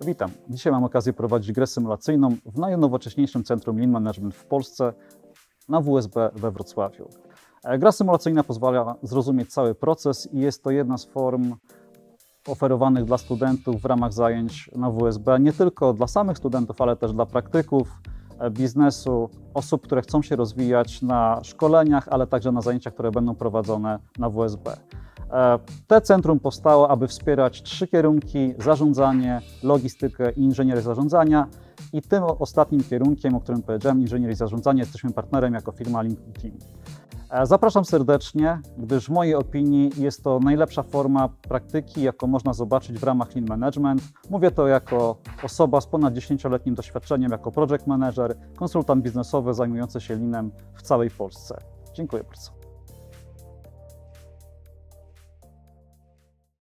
Witam. Dzisiaj mam okazję prowadzić grę symulacyjną w najnowocześniejszym centrum Lean Management w Polsce na WSB we Wrocławiu. E, gra symulacyjna pozwala zrozumieć cały proces i jest to jedna z form oferowanych dla studentów w ramach zajęć na WSB, nie tylko dla samych studentów, ale też dla praktyków, e, biznesu, osób, które chcą się rozwijać na szkoleniach, ale także na zajęciach, które będą prowadzone na WSB. E, te centrum powstało, aby wspierać trzy kierunki: zarządzanie, logistykę i inżynierię zarządzania. I tym ostatnim kierunkiem, o którym powiedziałem, inżynierii zarządzania, jesteśmy partnerem jako firma Lincoln Team. E, zapraszam serdecznie, gdyż w mojej opinii jest to najlepsza forma praktyki, jaką można zobaczyć w ramach Lean Management. Mówię to jako osoba z ponad 10-letnim doświadczeniem, jako project manager, konsultant biznesowy zajmujący się Leanem w całej Polsce. Dziękuję bardzo.